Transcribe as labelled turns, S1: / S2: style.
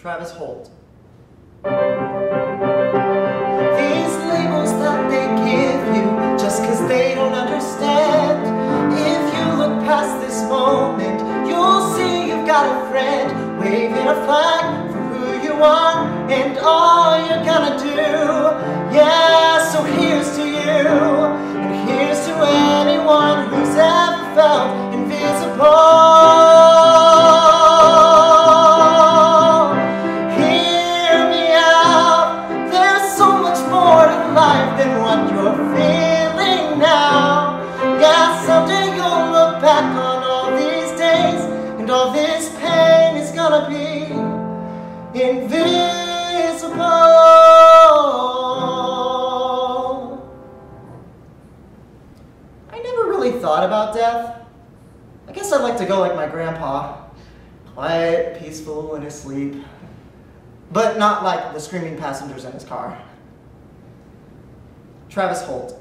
S1: Travis Holt.
S2: These labels that they give you just cause they don't understand. If you look past this moment, you'll see you've got a friend waving a flag for who you are and all you're gonna do. What you're feeling now. Yeah, someday you'll look back on all these days, and all this pain is gonna be invisible. I never really thought about death. I guess I'd like to go like my grandpa. Quiet, peaceful in his sleep. But not like the screaming passengers in his car. Travis Holt.